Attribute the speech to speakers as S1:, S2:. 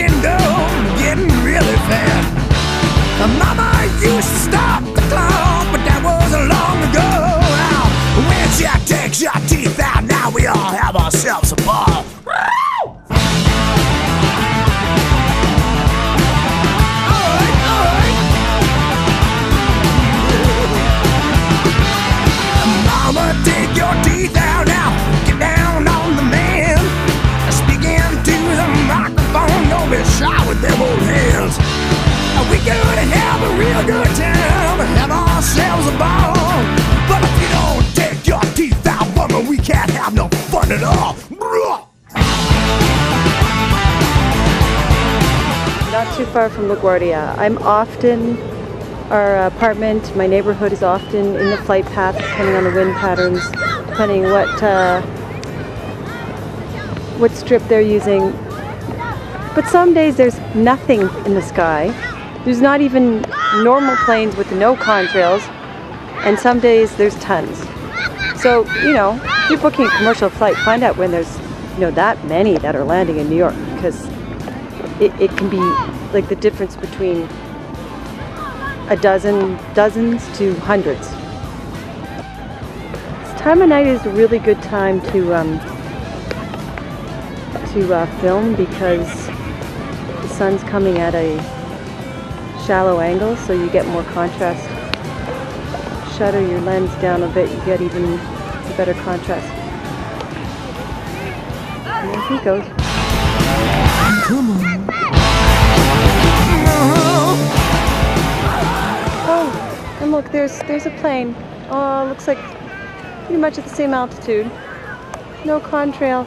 S1: getting dumb, getting really fat. Mama, used to stop. Too far from LaGuardia. I'm often, our apartment, my neighborhood is often in the flight path, depending on the wind patterns, depending what uh, what strip they're using. But some days there's nothing in the sky. There's not even normal planes with no contrails, and some days there's tons. So, you know, if you're booking a commercial flight, find out when there's, you know, that many that are landing in New York, because it, it can be like the difference between a dozen, dozens to hundreds. This time of night is a really good time to um, to uh, film because the sun's coming at a shallow angle so you get more contrast. Shutter your lens down a bit, you get even better contrast. And there he goes.
S2: Come on.
S1: Oh, and look, there's there's a plane. Oh, looks like pretty much at the same altitude. No contrail.